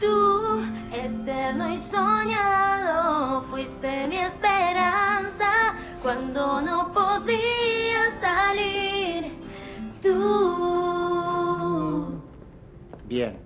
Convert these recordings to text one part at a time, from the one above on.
Tú, eterno y soñado, fuiste mi esperanza cuando no podía salir. Tú. Bien.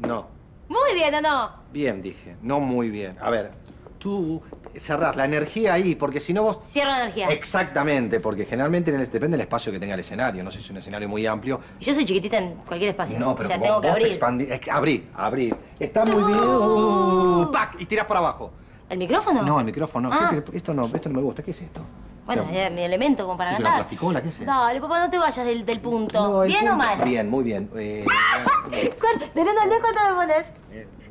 No. Muy bien, ¿o no? Bien, dije. No muy bien. A ver, tú cerrás la energía ahí, porque si no vos... Cierro la energía. Exactamente, porque generalmente en el- depende del espacio que tenga el escenario. No sé si es un escenario muy amplio. Yo soy chiquitita en cualquier espacio. No, pero o sea, vos, tengo que vos te abrir. expandí- que abrí, abrí. Está muy bien. Uh, ¡Pac! Y tirás para abajo. ¿El micrófono? No, el micrófono. Ah. ¿Qué te- esto no, esto no me gusta. ¿Qué es esto? Bueno, era mi elemento como para ¿Es una cantar. plasticola? ¿Qué es eso? Dale, papá, no te vayas del, del punto. No, el ¿Bien o punto- mal? Bien, muy bien. Eh, ¿Cuánto? ¿De 1 al 10 cuánto me pones?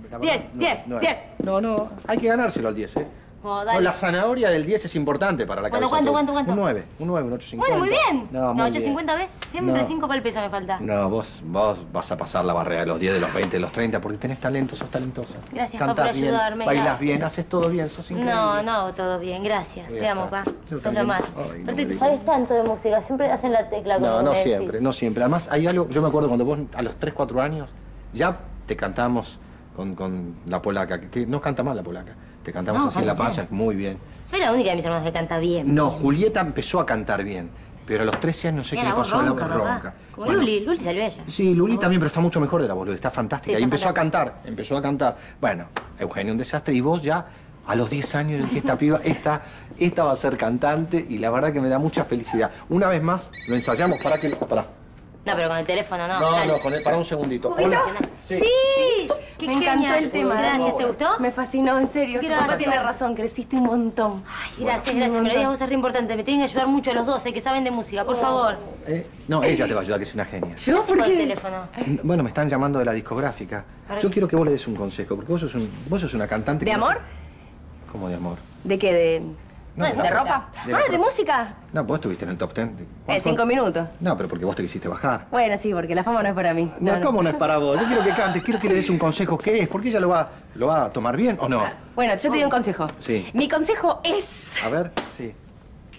la Diez, verdad, no, diez, no, diez. No, no, hay que ganárselo al 10, ¿eh? Oh, No, la zanahoria del 10 es importante para la cabeza. ¿cuánto, cuánto, cuánto? Un 9, un 9, un 8.50. Bueno, muy bien. No, muy 8.50 ves, siempre No. 5 para el peso me falta. bien. No, vos, vos vas a pasar la barrera de los 10, de los 20, de los 30, porque tenés talento, sos talentosa. Gracias, pa, Cantás por bien, ayudarme, Bailas gracias. bien, haces todo bien, sos increíble. No, no, todo bien, gracias. Te amo, pa. Yo Sos lo también. más. Ay, no Aparte, me te sabes tanto de música, siempre hacen la tecla como No, no me decís. siempre, no siempre. Además, hay algo, yo me acuerdo cuando vos a los 3, 4 años ya te cantamos con, con la polaca, que, que no canta mal la polaca. Te cantamos No, así en la pancha, muy bien. Soy la única de mis hermanos que canta bien. No, Julieta empezó a cantar bien, pero a los 13 años no sé qué le pasó a la ronca, voz ronca. Como Bueno, Luli, Luli salió ella. Sí, Luli también, pero está mucho mejor de la voz, Luli, está fantástica. Sí, y empezó a cantar, empezó a cantar. Bueno, Eugenio, un desastre, y vos ya a los 10 años dije, esta piba, esta, esta va a ser cantante, y la verdad que me da mucha felicidad. Una vez más, lo ensayamos, para que... Para. No, pero con el teléfono no. No, dale. no, con el, para un segundito. Hola. Sí. Sí. Qué Me encantó genial. el tema. Gracias. ¿te gustó? Me fascinó, en serio. Tu papá tiene razón, creciste un montón. Ay, gracias, gracias. Me lo digas vos, es re importante. Me tienen que ayudar mucho los dos, eh, que saben de música, por favor. Eh, no, ella te va a ayudar, que es una genia. ¿Qué haces con el teléfono? Bueno, me están llamando de la discográfica. ¿Para Yo qué? quiero que vos le des un consejo, porque vos sos, un, vos sos una cantante... ¿De no amor? sé- ¿Cómo de amor? ¿De qué? ¿De, No, de de ropa? De ah. ¿de música? No, vos estuviste en el top ten. Eh, cinco minutos. No, pero porque vos te quisiste bajar. Bueno, sí, porque la fama no es para mí. No, ¿cómo no es para vos? Yo quiero que cantes, quiero que le des un consejo. ¿Qué es? ¿Porque ella lo va, lo va a tomar bien o no? Bueno, yo te doy un consejo. Sí. Mi consejo es A ver, sí.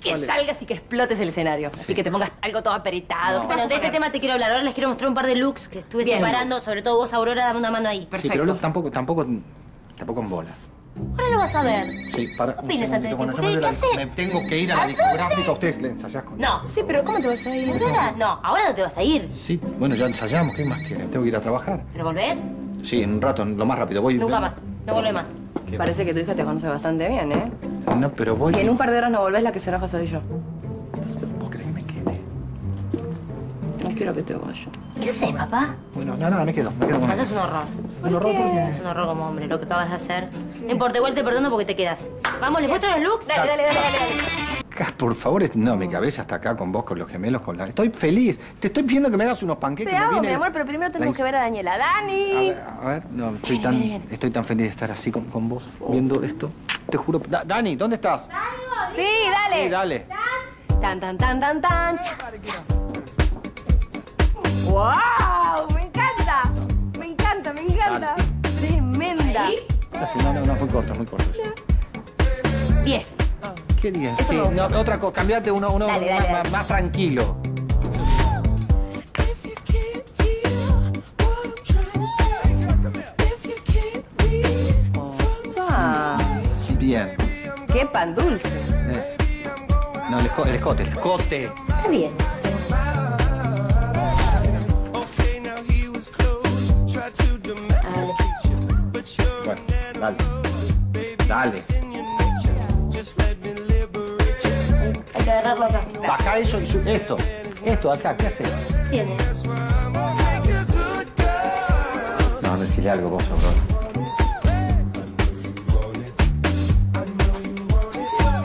que salgas y que explotes el escenario. Sí. Así que te pongas algo todo apretado. No. ¿Qué te vas Bueno, de ese tema te quiero hablar. Ahora les quiero mostrar un par de looks que estuve Bien. separando. Sobre todo vos, Aurora, dame una mano ahí. Sí, Perfecto. pero lo- tampoco, tampoco, tampoco en bolas. Ahora lo vas a ver. Sí, para. un opines antes de tiempo? yo me ¿Qué- qué hace? Me tengo que ir a la discográfica. Ustedes le ensayás con. No. Sí, pero ¿cómo te vas a ir? ¿Aurora? No, ahora no te vas a ir. Sí, bueno, ya ensayamos. ¿Qué más quieren? Tengo que ir a trabajar. ¿Pero volvés? Sí, en un rato, lo más rápido. Voy. Nunca más. No vuelve más. ¿Qué? Parece que tu hija te conoce bastante bien, ¿eh? No, pero voy. Si en un par de horas no volvés, la que se enoja soy yo. ¿Vos crees que me quede? No quiero que te vayas. ¿Qué haces, papá? Bueno, no, nada, me quedo. Me quedo con Eso es un horror. ¿Un horror por qué? Es un horror como hombre, lo que acabas de hacer. No importa, igual te perdono porque te quedas. Vamos, ¿les muestro los looks? Dale, dale, dale, dale. Por favor, no, mi cabeza está acá con vos, con los gemelos, con la... Estoy feliz. Te estoy pidiendo que me hagas unos panqueques. Te me amo, viene- mi amor, pero primero tenemos la- que ver a Daniela. A ¡Dani! ver, a ver, no, estoy tan, estoy tan feliz de estar así con, con vos, viendo esto. Te juro... Da- Dani, ¿dónde estás? Sí, dale. Sí, dale. Tan, tan, tan, tan, tan. ¡Wow! Sí, no, no, no, muy corto, muy corto. sí. Diez. ¿Qué día? Eso Sí, me no, otra cosa, cambiate uno, uno Dale, dale, más, dale. más- más tranquilo. Ah, Bien. qué pan dulce. Eh. No, el, esco- el escote, el escote. Está bien. Dale. Dale. Hay que agarrarlo acá. Baja eso y su- esto. Esto acá, ¿qué haces? Tiene. No, decirle algo vos, Aurora.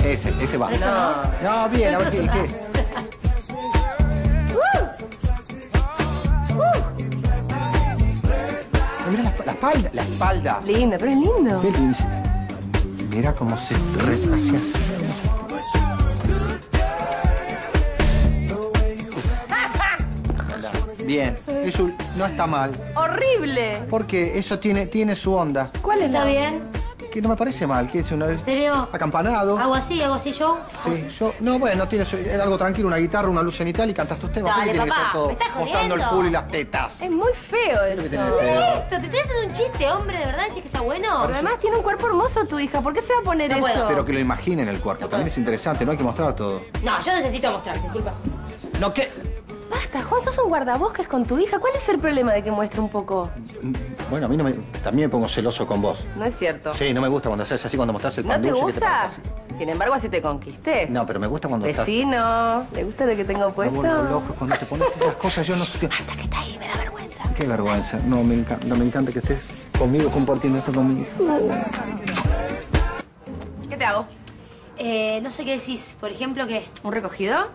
Ese, ese va. No. No, bien, a ver qué. La, espalda, la espalda. Lindo, pero es lindo. Qué lindo. Mira cómo se así. Anda. Bien, eso no está mal, Horrible. porque eso tiene, tiene su onda. ¿Cuál es ¿Está la bien? Que no me parece mal. ¿Qué es una ¿En serio? acampanado? ¿Hago así? ¿Hago así yo? Sí, yo, no, bueno, tienes es algo tranquilo, una guitarra, una luz cenital y cantas tus temas. ¿Por qué Dale, tiene que papá, ser todo me estás mostrando el jodiendo. culo y las tetas? Es muy feo ¿Qué tiene de eso. Esto, te estoy haciendo un chiste, hombre, ¿de verdad decís que está bueno? Pero además tiene un cuerpo hermoso tu hija. ¿Por qué se va a poner No eso? puedo. Pero que lo imaginen el cuerpo. No También puedo. es interesante, no hay que mostrar todo. No, yo necesito mostrarte, disculpa. No, ¿qué? Basta, Juan, sos un guardabosques con tu hija. ¿Cuál es el problema de que muestre un poco? Bueno, a mí no me, también me pongo celoso con vos. No es cierto. Sí, no me gusta cuando haces así, cuando mostrás el ¿No pan te dulce, ¿qué te gusta? pasa? Sin embargo, así te conquisté. No, pero me gusta cuando estás... Vecino, ¿le gusta lo que tengo puesto? vuelvo loco cuando te pones esas cosas, yo no sé... Hasta que está ahí, me da vergüenza. Qué vergüenza. No, me encanta, me encanta que estés conmigo compartiendo esto conmigo. ¿Qué te hago? Eh, no sé qué decís. Por ejemplo, ¿qué? ¿Un recogido?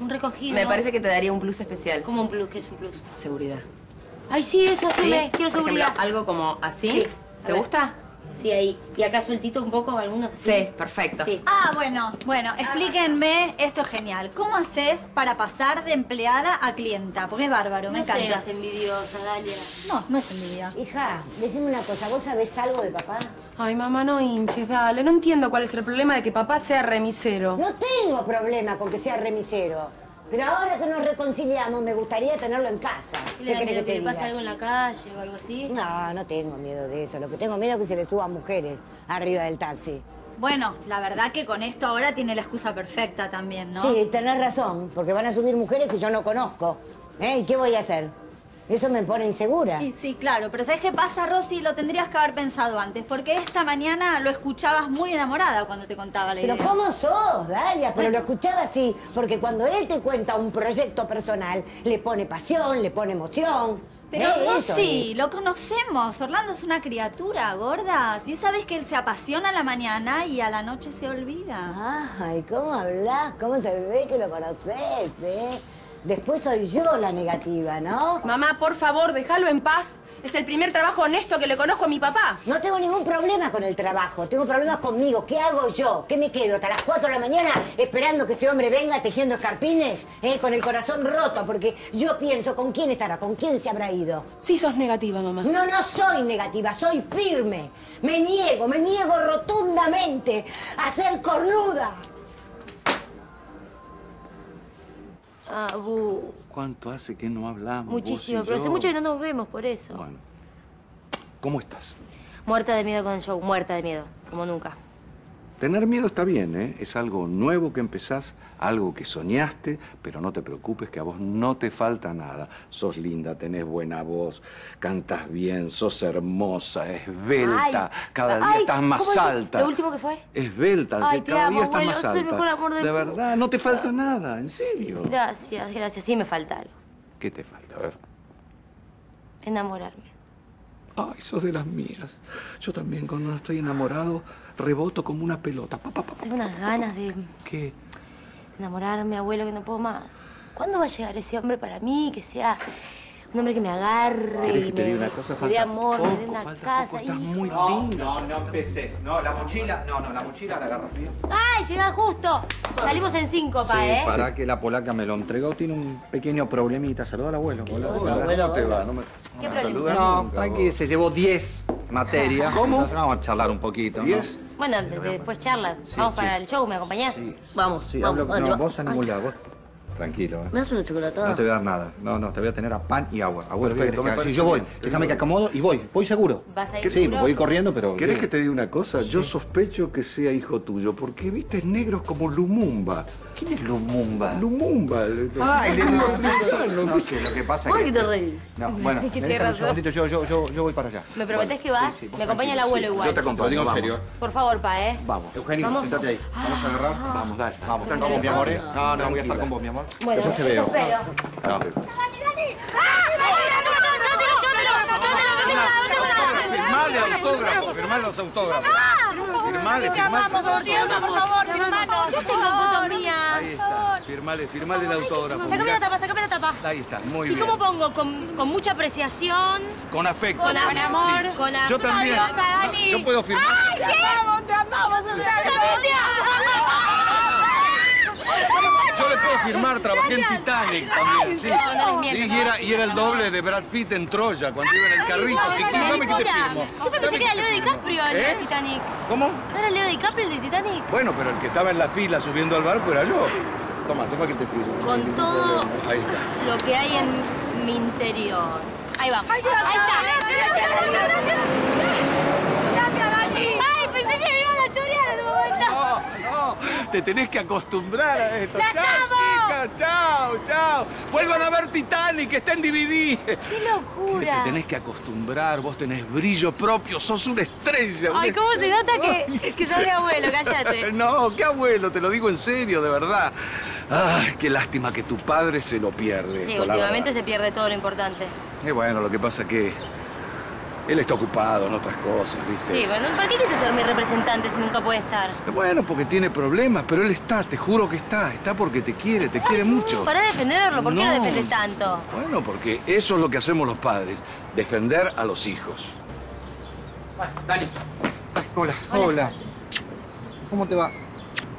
Un recogido. Me parece que te daría un plus especial. ¿Cómo un plus? ¿Qué es un plus? Seguridad. Ay, sí, eso, ¿Sí? haceme. Quiero Por seguridad. ejemplo, algo como así. Sí. ¿Te gusta? Sí, ahí. ¿Y acá sueltito un poco algunos? así? Sí, perfecto. Sí. Ah, bueno, bueno, explíquenme, esto es genial. ¿Cómo haces para pasar de empleada a clienta? Porque es bárbaro, me No encanta. seas envidiosa, Dalia. No, no es envidia. Hija, decime una cosa, ¿vos sabés algo de papá? Ay, mamá, no hinches, dale. No entiendo cuál es el problema de que papá sea remisero. No tengo problema con que sea remisero. Pero ahora que nos reconciliamos, me gustaría tenerlo en casa. ¿Qué ¿Qué le da querés que te que diga? algo en la calle o algo así? No, no tengo miedo de eso. Lo que tengo miedo es que se le suban mujeres arriba del taxi. Bueno, la verdad que con esto ahora tiene la excusa perfecta también, ¿no? Sí, tenés razón, porque van a subir mujeres que yo no conozco. ¿Eh? ¿Y qué voy a hacer? Eso me pone insegura. Sí, sí, claro, pero ¿sabes qué pasa, Rosy? Lo tendrías que haber pensado antes, porque esta mañana lo escuchabas muy enamorada cuando te contaba la Pero idea. ¿cómo sos, Dalia? Pero lo escuchaba así, porque cuando él te cuenta un proyecto personal, le pone pasión, le pone emoción. Pero ¿Eh? Es. lo conocemos. Orlando es una criatura gorda. Si sabes que él se apasiona a la mañana y a la noche se olvida. Ay, ¿cómo hablas? ¿Cómo se ve que lo conoces, eh? Después soy yo la negativa, ¿no? Mamá, por favor, déjalo en paz. Es el primer trabajo honesto que le conozco a mi papá. No tengo ningún problema con el trabajo, tengo problemas conmigo. ¿Qué hago yo? ¿Qué me quedo hasta las 4 de la mañana esperando que este hombre venga tejiendo escarpines? ¿Eh? Con el corazón roto, porque yo pienso, ¿con quién estará? ¿Con quién se habrá ido? Sí sos negativa, mamá. No, no soy negativa, soy firme. Me niego, me niego rotundamente a ser cornuda. Ah, bu. ¿Cuánto hace que no hablamos? Muchísimo, pero hace mucho que no nos vemos por eso. Bueno. ¿Cómo estás? Muerta de miedo con el show, muerta de miedo, como nunca. Tener miedo está bien, ¿eh? Es algo nuevo que empezás, algo que soñaste, pero no te preocupes que a vos no te falta nada. Sos linda, tenés buena voz, cantas bien, sos hermosa, esbelta, Ay, cada día ay, estás más alta. ¿Lo último que fue? Esbelta, Ay, cada amo, día estás abuelo, más alta. mejor amor del De verdad, no te falta nada, en serio. Gracias, gracias. Sí me falta algo. ¿Qué te falta? A ver. Enamorarme. Ay, sos de las mías. Yo también, cuando estoy enamorado, reboto como una pelota. Pa, pa, pa, pa. Tengo unas ganas de ¿Qué? enamorarme, abuelo, que no puedo más. ¿Cuándo va a llegar ese hombre para mí? Que sea un hombre que me agarre ¿Querés y que te me, diga una cosa? Falta amor, me dé poco, una falta casa. poco. Estás muy No, linda. no, no empeces. No, la mochila, no, no, la mochila la agarras bien. ¡Ay, llega justo! Salimos en cinco, pa, ¿eh? Para que la polaca me lo entregó, tiene un pequeño problemita. Saluda al abuelo. Hola, hola. ¿Cómo te va? No me ¿Qué no problema? No, nunca, tranqui, vos. se llevó 10 materias. ¿Cómo? Entonces vamos a charlar un poquito. ¿no? ¿Diez? Bueno, de- de- después charla. Vamos para el show, ¿me acompañás? Sí. Vamos, Sí, vamos. hablo, no, vos a ningún lado. Tranquilo. ¿eh? ¿Me das una chocolatada? No te voy a dar nada. No, no, te voy a tener a pan y agua. Abuelo, ¿qué Perfecto, que me parece yo voy. bien. Déjame que acomodo y voy. Voy seguro. ¿Vas a ir Sí, seguro? voy corriendo, pero... ¿Querés que te diga una cosa? Yo sospecho que sea hijo tuyo, porque viste negros como Lumumba. ¿Quién es Lumumba? Lumumba. el- Ah, el de No, no, lo que pasa es que... te reís? No, bueno, Que me tiene dejan un razón. segundito, yo, yo, yo, yo voy para allá. ¿Me prometés que vas? sí, me acompaña el abuelo sí. igual. Yo te acompaño. Digo en serio. Por favor, pa, ¿eh? Vamos. Eugenio, sentate ahí. Vamos a agarrar. Vamos, dale. Vamos, están con vos, mi amor, ¿eh? No, no, voy a estar con vos, mi amor. Bueno, Después te veo. espero. No. Firmale autógrafo, firmale los autógrafos. Firmale, firmale. por favor, firmanos. ¿Qué fotos mías? Ahí está. Firmale, firmale el autógrafo. Sacame la tapa, sacame la tapa. Ahí está, muy ¿Y bien. cómo pongo? ¿Con, con mucha apreciación? Con afecto. Con Sí. amor, con Yo también. No, yo puedo firmar. Te amamos, te amamos. ¡Yo te amo! Yo le puedo firmar, trabajé en Titanic también, sí. no, no les Sí, mientas, y era, y era el doble de Brad Pitt en Troya, cuando iba en el carrito. Si quieres, dame que te firmo. Siempre pensé que era Leo DiCaprio el ¿Eh? de Titanic. ¿Cómo? ¿No era Leo DiCaprio el de Titanic? Bueno, pero el que estaba en la fila subiendo al barco era yo. Toma, toma que te firmo. Con todo Ahí está. lo que hay en mi interior. Ahí va. Ahí está. Ay, pensé que me iban a chorear en un momento. No, no, te tenés que acostumbrar a esto. ¡Las Chao, amo! chao, chao. Vuelvan a ver Titanic, está en DVD. ¡Qué Te locura! tenés que acostumbrar, vos tenés brillo propio, sos una estrella. una Ay, ¿cómo se nota que, que sos mi abuelo? Cállate. No, qué abuelo, te lo digo en serio, de verdad. Ay, qué lástima que tu padre se lo pierde. Sí, esto, últimamente se pierde todo lo importante. Y bueno, lo que pasa que él está ocupado en otras cosas, ¿viste? Sí, bueno, ¿para qué quiso ser mi representante si nunca puede estar? Bueno, porque tiene problemas, pero él está, te juro que está. Está porque te quiere, te quiere mucho. Para defenderlo, ¿por qué lo No. defendes tanto? Bueno, porque eso es lo que hacemos los padres, defender a los hijos. Dani. Hola, hola. ¿Cómo te va?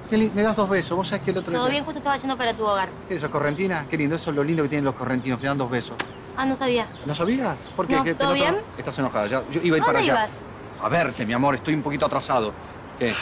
Qué me das dos besos. Vos sabés que el otro Todo día- bien, justo estaba yendo para tu hogar. ¿Qué es eso, correntina? Qué lindo. Eso es lo lindo que tienen los correntinos, que dan dos besos. Ah, no sabía. ¿No sabías? ¿Por qué? No, ¿Qué- ¿todo bien? Estás enojada. Ya, yo iba a ir ¿A para allá. ibas? A verte, mi amor. Estoy un poquito atrasado. ¿Qué?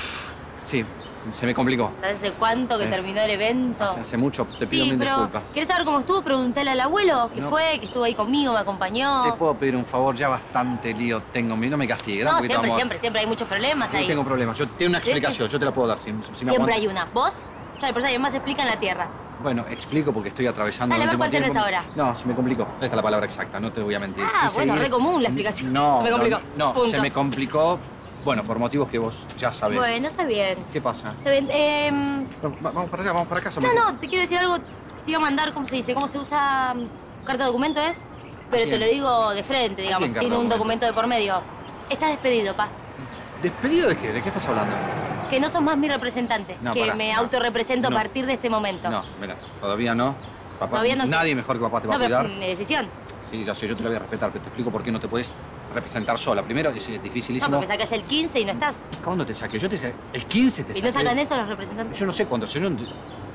Sí, se me complicó. ¿Sabes hace cuánto que Eh. terminó el evento? Hace, hace mucho. Te pido sí, mil pero disculpas. ¿quieres saber cómo estuvo? Preguntale al abuelo, que No. fue, que estuvo ahí conmigo, me acompañó. Te puedo pedir un favor. Ya bastante lío tengo. No me castigues. No, siempre, amor. siempre, siempre hay muchos problemas ahí. tengo problemas. Yo tengo una sí. explicación. Yo te la puedo dar. Si, si me Siempre hay una. ¿Vos? Soy la persona que más explica en la Tierra. Bueno, explico porque estoy atravesando Dale, cuál tenés ahora. No, se me complicó. Esta es la palabra exacta, no te voy a mentir. Ah, bueno, re común la explicación. No, Se me no, complicó. No, se me complicó, bueno, por motivos que vos ya sabés. Bueno, está bien. ¿Qué pasa? Está bien. em, Bueno, vamos para allá, vamos para casa. no, no, te quiero decir algo. Te iba a mandar, ¿cómo se dice? ¿Cómo se usa mm, carta de documento es? Pero te lo digo de frente, ¿A digamos, sin un documento de por medio. Estás despedido, pa. ¿Despedido de qué? ¿De qué estás hablando? Que no sos más mi representante. No, que pará, me no. autorrepresento No. a partir de este momento. No, mira, todavía no. Papá, Todavía no- Nadie mejor que papá te va No, a pero cuidar. es mi decisión. Sí, ya sé, yo te lo voy a respetar, pero te explico por qué no te puedes representar sola. Primero, es No, dificilísimo. porque sacás el 15 y no estás. ¿Cuándo te saqué? Yo te saqué. El 15 te ¿Y saqué. no sacan eso los representantes? Yo no sé cuándo. Yo no,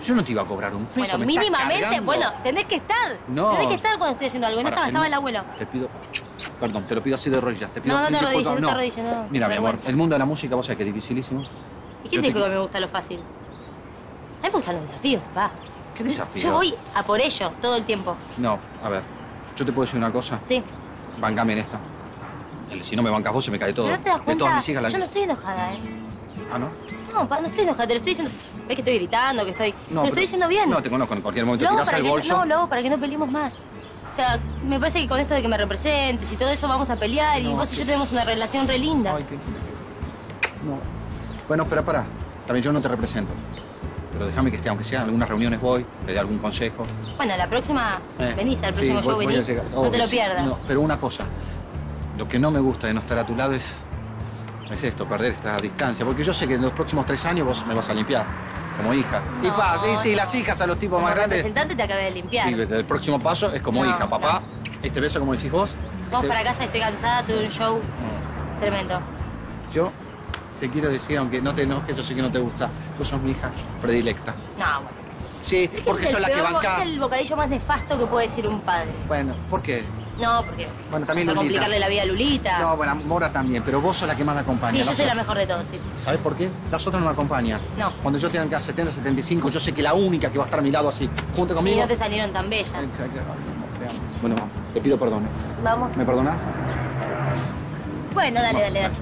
yo no te iba a cobrar un peso. Bueno, me mínimamente, bueno, tenés que estar. No. Tenés que estar cuando estoy haciendo algo. Y no estaba, el- estaba el abuelo. Te pido, perdón, te lo pido así de rodillas. Te pido No, no te arrodilles, no te arrodilles, no, Mira, mi amor, el mundo de la música, vos sabés que es dificilísimo. ¿Y quién dijo te- que me gusta lo fácil? A mí me gustan los desafíos, pa. ¿Qué desafío? Yo voy a por ello todo el tiempo. No, a ver, yo te puedo decir una cosa. Sí. Bancame en esta. Si no me bancas vos, se me cae todo. No te das de cuenta. todas mis hijas, la... Yo no estoy enojada, ¿eh? Ah, ¿no? No, pa, no estoy enojada, te lo estoy diciendo. ¿Ves que estoy gritando, que estoy. No, te lo estoy diciendo bien. No, te conozco en cualquier momento. Tirás que bolso. no, lo para que no peleemos más. O sea, me parece que con esto de que me representes y todo eso vamos a pelear y vos y yo tenemos una relación re linda. Ay, qué... No. Bueno, espera, pará. También yo no te represento. Pero déjame que esté, aunque sea en algunas reuniones voy, te dé algún consejo. Bueno, la próxima Eh, venís, al próximo show voy venís. no te lo pierdas. No, pero una cosa. Lo que no me gusta de no estar a tu lado es. Es esto, perder esta distancia. Porque yo sé que en los próximos tres años vos me vas a limpiar. Como hija. y pa, sí, sí, las hijas a los tipos Como más grandes. representante te acabé de limpiar. Y el próximo paso es como hija. Papá, este beso, como decís vos. Vamos te- para casa, estoy cansada, tuve un show tremendo. Yo te quiero decir, aunque no te enojes, yo sé que no te gusta. Vos sos mi hija predilecta. No, bueno. Sí, Es porque es sos el la que bancás. Es el bocadillo más nefasto que puede decir un padre. Bueno, ¿por qué? No, porque Bueno, también vas a complicarle la vida a Lulita. No, bueno, Mora también, pero vos sos la que más me acompaña. y yo soy la mejor de todos, sí, sí. ¿Sabes por qué? Las otras no me acompañan. No. Cuando yo tenga 70, 75, yo sé que la única que va a estar a mi lado así, junto Y conmigo. no te salieron tan bellas. Bueno, te pido perdón. Vamos. ¿Me perdonás? Bueno, dale, dale, dale.